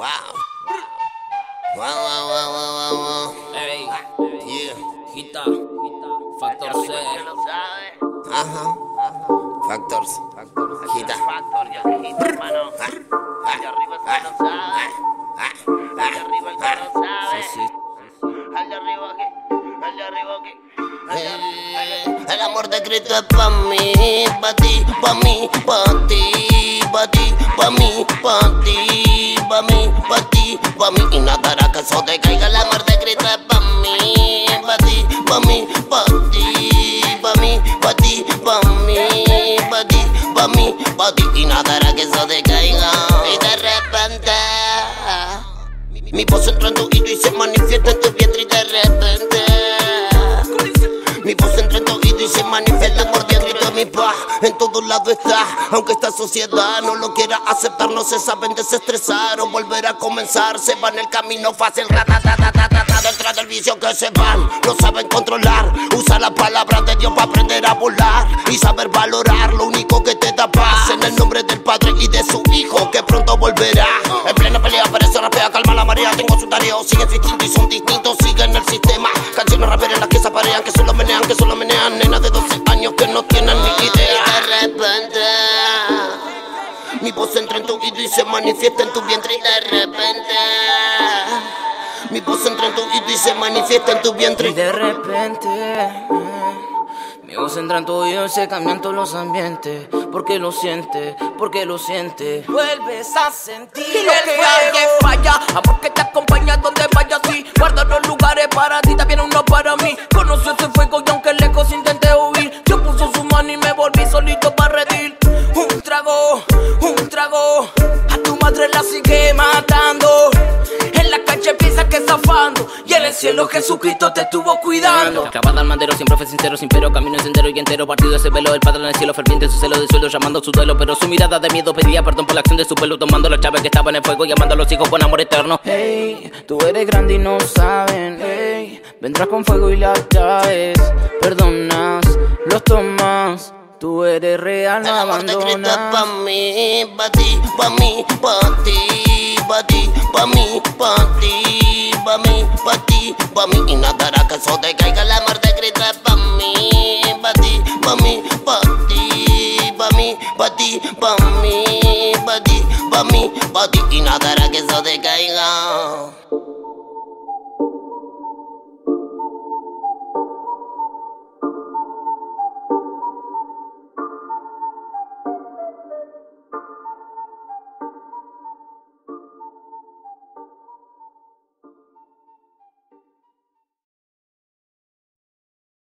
Wow. Wow, wow, wow, wow, wow, wow. Ey, Yeah. Gita, Factor C. Ajá. Factors. Gita. Factor, ya dijiste, hermano. Ah, Allá arriba el que no ah, sabe. ah, ah, Allá arriba el que no sabe. Sí, Allá arriba aquí. Allá arriba aquí. Allá arriba. El amor de Cristo es pa' mí, pa' ti, pa' mí, pa' ti, pa' ti, pa' mí, pa' ti, pa' mí, pa' ti, pa' mí. Y nada hará que eso te caiga. De Cristo es pa' mí, pa' ti, pa' mí, pa' ti, pa' mí, pa' ti, pa' mí, pa' ti, pa' mí, pa' ti. Y nada hará que eso te caiga. Y de repente. Mi voz entra en tu oído y se manifiesta en tu vientre y de repente Mi voz entra en tu oído y se manifiesta y de En todos lados está, aunque esta sociedad no lo quiera aceptar No se saben desestresar o volver a comenzar. Se van el camino fácil, ratatatatata Detrás del vicio que se van, no saben controlar Usa la palabra de Dios para aprender a volar Y saber valorar lo único que te da paz. En el nombre del Padre y de su Hijo que pronto volverá. En plena pelea aparece rapea, calma la marea. Tengo su tarea, siguen su instinto y son distintos. Siguen el sistema, canciones raperas las que se aparean Que solo menean, que solo menean. Nenas de 12 años que no tienen ni idea. De repente mi voz entra en tu oído y se manifiesta en tu vientre. Y de repente Mi voz entra en tu oído y se manifiesta en tu vientre. Y de repente, mi voz entra en tu oído y se cambian todos los ambientes. Porque lo siente, porque lo siente. Vuelves a sentir Y lo el que es falla, amor que te acompaña donde vayas y guarda los lugares para ti, también uno para mí. Conoció ese fuego y aunque lejos intenté huir, mano y me volví solito para redir. Un trago, un trago, a tu madre la sigue matando. En la calle piensa que zafando y en el cielo Jesucristo te estuvo cuidando. Clavada al mandero, siempre fue sincero, sin pero, camino sendero y entero, partido ese velo, el padre en el cielo ferviente, su celo de suelo, llamando su duelo, pero su mirada de miedo pedía perdón por la acción de su pelo, tomando la chave que estaba en el fuego, llamando a los hijos con amor eterno. Hey, tú eres grande y no saben, hey, vendrás con fuego y las llaves, perdonas, los tomas, tú eres real, no abandonas. pa' mí, pa' ti, pa' mí, pa' ti, pa' ti, pa' mí, pa' ti, pa' mí, pa' ti, pa' mí. Y nada hará que eso te caiga. El amor de es pa' mí, pa' ti, pa' mí, pa' ti, pa' mí, pa' ti, pa' mí, pa' ti, pa' mí, pa' ti. Y nada hará que eso te caiga.